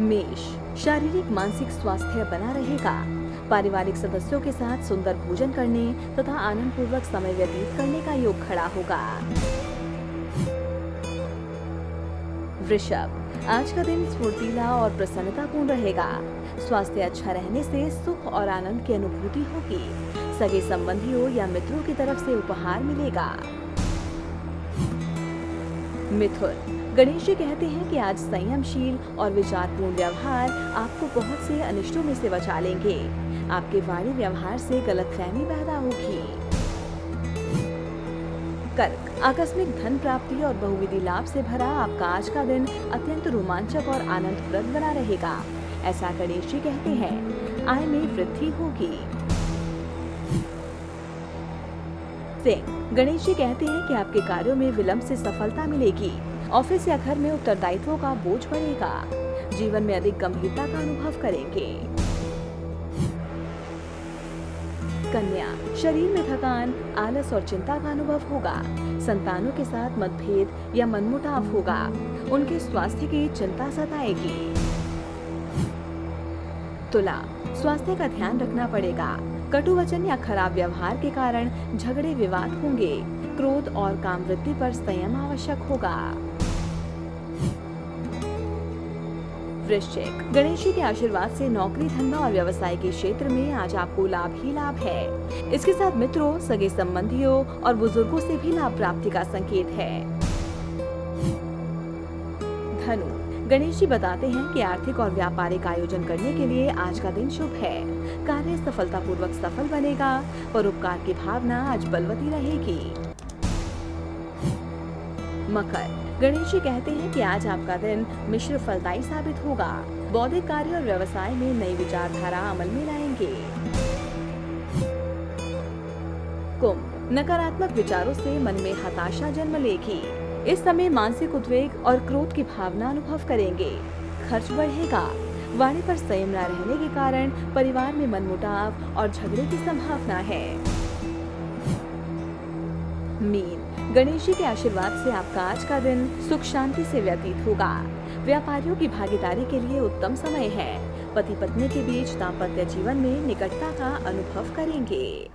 मेष शारीरिक, मानसिक स्वास्थ्य बना रहेगा। पारिवारिक सदस्यों के साथ सुंदर भोजन करने तथा आनंद पूर्वक समय व्यतीत करने का योग खड़ा होगा। वृषभ, आज का दिन स्फूर्तिला और प्रसन्नतापूर्ण रहेगा। स्वास्थ्य अच्छा रहने से सुख और आनंद की अनुभूति होगी। सगे संबंधियों या मित्रों की तरफ़ से उपहार मिलेगा। मिथुन गणेश जी कहते हैं कि आज संयमशील और विचारपूर्ण व्यवहार आपको बहुत से अनिष्टों में से बचा लेंगे। आपके वाणी व्यवहार से गलतफहमी पैदा होगी। कर्क, आकस्मिक धन प्राप्ति और बहुविधि लाभ से भरा आपका आज का दिन अत्यंत रोमांचक और आनंदप्रद बना रहेगा। ऐसा गणेश जी कहते हैं, आय में वृद्धि होगी। सिंह, गणेश जी कहते हैं कि आपके कार्यों में विलंब से सफलता मिलेगी। ऑफ़िस या घर में उत्तरदायित्वों का बोझ बढ़ेगा जीवन में अधिक गंभीरता का अनुभव करेंगे। कन्या, शरीर में थकान, आलस और चिंता का अनुभव होगा। संतानों के साथ मतभेद या मनमुटाव होगा। उनके स्वास्थ्य की चिंता सताएगी। तुला, स्वास्थ्य का ध्यान रखना पड़ेगा। कटु वचन या खराब व्यवहार के कारण झगड़े विवाद होंगे। क्रोध और काम वृद्धि पर संयम आवश्यक होगा। वृश्चिक गणेश जी के आशीर्वाद से नौकरी, धंधा और व्यवसाय के क्षेत्र में आज आपको लाभ ही लाभ है। इसके साथ मित्रों, सगे संबंधियों और बुज़ुर्गों से भी लाभ प्राप्ति का संकेत है। धनु। गणेश जी बताते हैं कि आर्थिक और व्यापारिक आयोजन करने के लिए आज का दिन शुभ है। कार्य सफलतापूर्वक सफल बनेगा परोपकार की भावना आज बलवती रहेगी। मकर। गणेश जी कहते हैं कि आज आपका दिन मिश्र फलदायी साबित होगा। बौद्धिक कार्य और व्यवसाय में नई विचारधारा अमल में लाएँगे। कुंभ, नकारात्मक विचारों से मन में हताशा जन्म लेगी। इस समय मानसिक उद्वेग और क्रोध की भावना अनुभव करेंगे। खर्च बढ़ेगा। वाणी पर संयम न रहने के कारण परिवार में मनमुटाव और झगड़े की संभावना है। मीन। गणेश जी के आशीर्वाद से आपका आज का दिन सुख शांति से व्यतीत होगा। व्यापारियों की भागीदारी के लिए उत्तम समय है। पति पत्नी के बीच दाम्पत्य जीवन में निकटता का अनुभव करेंगे।